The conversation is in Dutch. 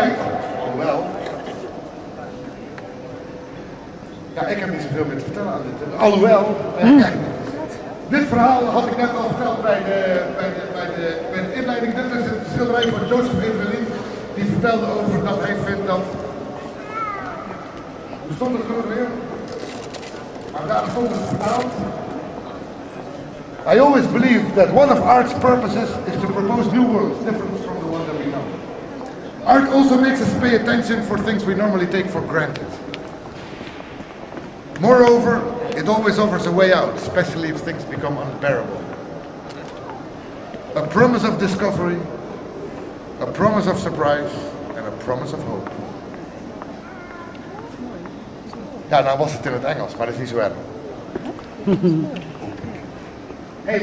Alhoewel. Ja, ik heb niet zoveel meer te vertellen aan dit. Alhoewel. eh, kijk, dit verhaal had ik net al verteld bij de, bij de, bij de, bij de inleiding. Dit is het schilderij van Joseph Evelyn. Die vertelde over dat hij vindt dat. Er stond het gewoon weer. Maar daar stond het vertaald. I always believe that one of art's purposes is to propose new worlds different from the Art also makes us pay attention for things we normally take for granted. Moreover, it always offers a way out, especially if things become unbearable. A promise of discovery, a promise of surprise, and a promise of hope. Ja, nou was het in het Engels, maar dat is niet zo erg. Hey,